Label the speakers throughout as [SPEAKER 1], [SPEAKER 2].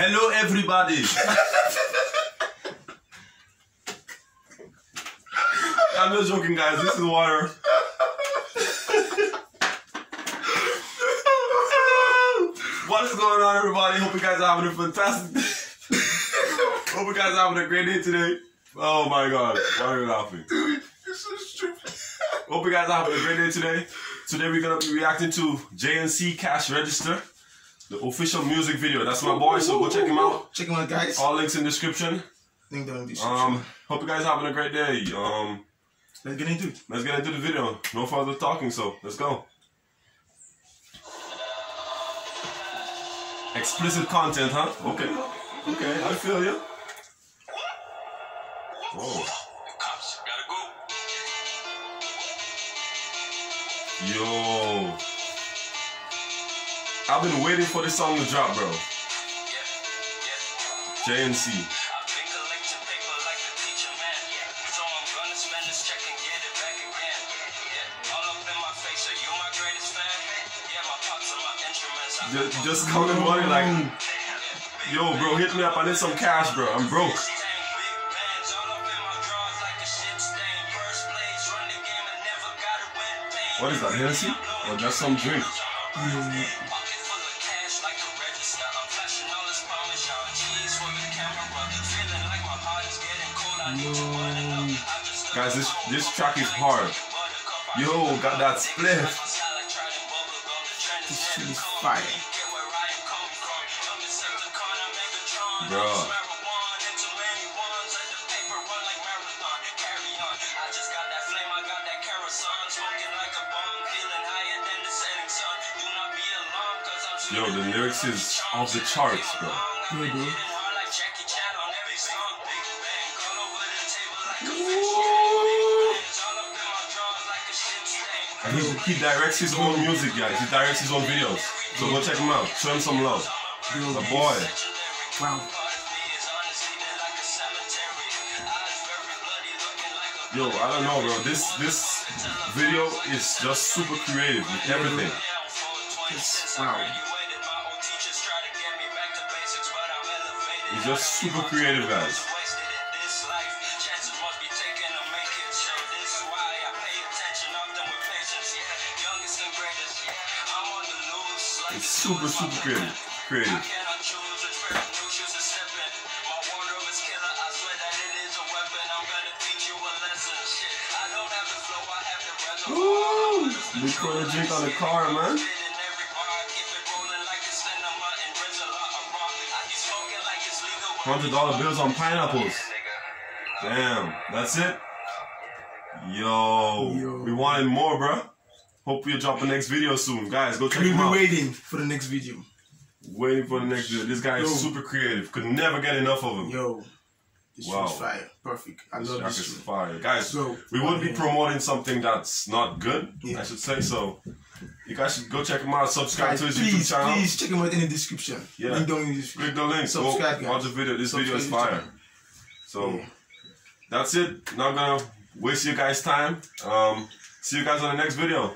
[SPEAKER 1] Hello, everybody. I'm not joking, guys. This is water. what is going on, everybody? Hope you guys are having a fantastic day. Hope you guys are having a great day today. Oh my god, why are you laughing?
[SPEAKER 2] Dude, you're so stupid.
[SPEAKER 1] Hope you guys are having a great day today. Today we're gonna be reacting to Jayencee Cash Register, the official music video. That's my boy, so go check him out.
[SPEAKER 2] Check him out, guys.
[SPEAKER 1] All links in description.
[SPEAKER 2] Link down in the description.
[SPEAKER 1] Um, hope you guys are having a great day. Um,
[SPEAKER 2] Let's get into it.
[SPEAKER 1] let's get into the video. No further talking, so let's go. Explicit content, huh? Okay. Okay, I feel you. Whoa.
[SPEAKER 3] Cops gotta go.
[SPEAKER 1] Yo. I've been waiting for this song to drop, bro. Jayencee.
[SPEAKER 3] I've been collecting paper like a teacher, man. So I'm gonna spend this check and get it back again. Yeah, all up in my face. Are you my greatest fan? Yeah, my pops are my instruments. I
[SPEAKER 1] Just, just counting money like, bro, hit me up. I need some cash, bro. I'm broke. What is that, Hennessy? Or that's some? Guys, this this track is hard. Yo, got that split.
[SPEAKER 2] This shit is fire.
[SPEAKER 1] Bro. Yo, the lyrics is off the charts, bro.
[SPEAKER 2] Bro.
[SPEAKER 1] And he, he directs his own music, guys. He directs his own videos. So go check him out. Show him some love. The boy.
[SPEAKER 2] Wow.
[SPEAKER 1] Yo, I don't know, bro. This this video is just super creative with everything.
[SPEAKER 2] Wow.
[SPEAKER 1] He's just super creative, guys. It's super, super creative. Creative. Woo! We put a drink on the car, man. Hundred dollar bills on pineapples. Damn, that's it. Yo,
[SPEAKER 2] Yo.
[SPEAKER 1] we wanted more, bro. Hope we'll drop the next video soon, guys. Go check
[SPEAKER 2] We'll
[SPEAKER 1] him
[SPEAKER 2] be
[SPEAKER 1] out.
[SPEAKER 2] waiting for the next video.
[SPEAKER 1] Waiting for the next video. This guy is super creative. Could never get enough of him.
[SPEAKER 2] Yo. This
[SPEAKER 1] Wow.
[SPEAKER 2] fire. Perfect. I
[SPEAKER 1] This
[SPEAKER 2] love
[SPEAKER 1] track
[SPEAKER 2] this
[SPEAKER 1] is fire, guys.
[SPEAKER 2] So,
[SPEAKER 1] we would be promoting something that's not good.
[SPEAKER 2] Yeah.
[SPEAKER 1] I should say so. You guys should go check him out. Subscribe
[SPEAKER 2] Guys,
[SPEAKER 1] to his
[SPEAKER 2] please,
[SPEAKER 1] YouTube channel.
[SPEAKER 2] please check him out in the description.
[SPEAKER 1] Yeah.
[SPEAKER 2] Link down in the description.
[SPEAKER 1] Click the link. Go
[SPEAKER 2] Subscribe, guys.
[SPEAKER 1] watch the video. This video is
[SPEAKER 2] Subscribe
[SPEAKER 1] fire. So
[SPEAKER 2] Yeah.
[SPEAKER 1] that's it. Not gonna waste you guys' time. Um, see you guys on the next video.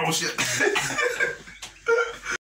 [SPEAKER 2] Oh shit.